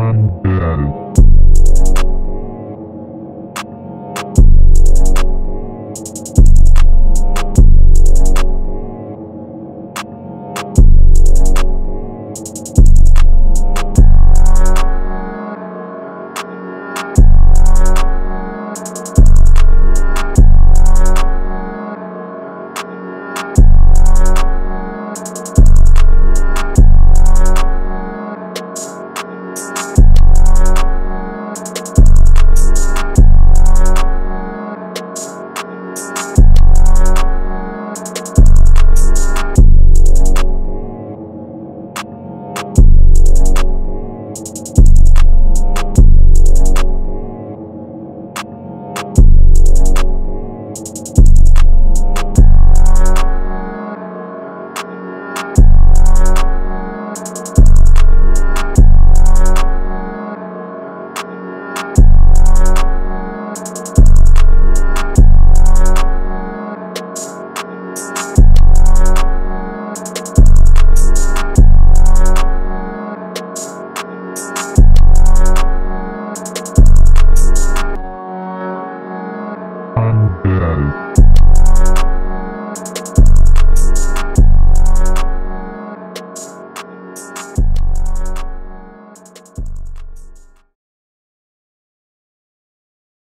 I'm. Bad.